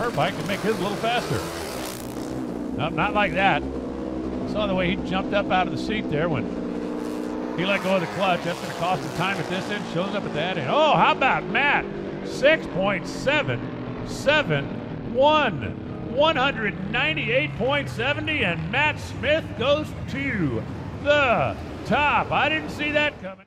her bike and make his a little faster. No, not like that. Saw the way he jumped up out of the seat there when he let go of the clutch. That's going to cost him time at this end. Shows up at that end. Oh, how about Matt? 6.771. 198.70, and Matt Smith goes to the top. I didn't see that coming.